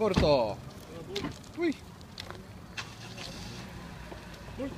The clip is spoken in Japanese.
ボルト。ほい。ほい